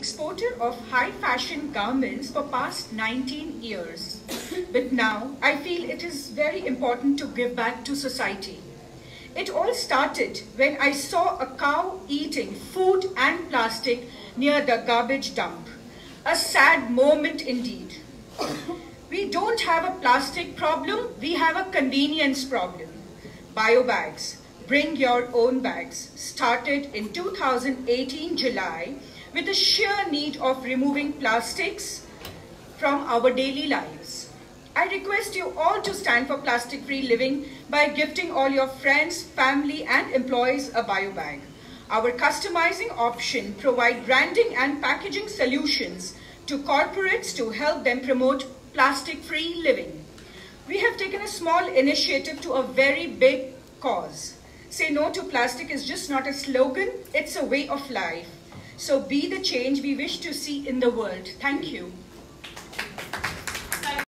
exporter of high fashion garments for past 19 years. But now I feel it is very important to give back to society. It all started when I saw a cow eating food and plastic near the garbage dump. A sad moment indeed. We don't have a plastic problem, we have a convenience problem. Biobags, bring your own bags, started in 2018 July with the sheer need of removing plastics from our daily lives. I request you all to stand for plastic-free living by gifting all your friends, family and employees a biobag. Our customizing option provide branding and packaging solutions to corporates to help them promote plastic-free living. We have taken a small initiative to a very big cause. Say no to plastic is just not a slogan, it's a way of life. So be the change we wish to see in the world. Thank you.